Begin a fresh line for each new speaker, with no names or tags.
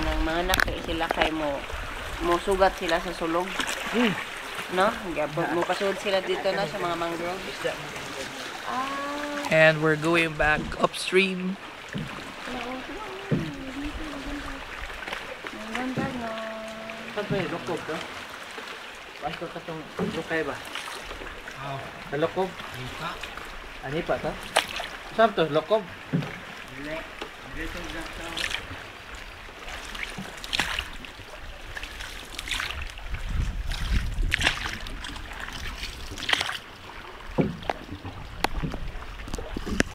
kanang mga anak kay sila kay mo mo sugat sila sa sulog.
Hmm.
No? Gabo mo pasud sila dito na sa mga mangrove. Ah.
And we're going back upstream.
Ang ganda no.
Saan ba yung lokob oh. ano to? Basta ka itong lukay ba?
Oh,
Sa lokob?
Ika.
Ani pa ta? Saan to? Lokob?
Dili. Dito lang sa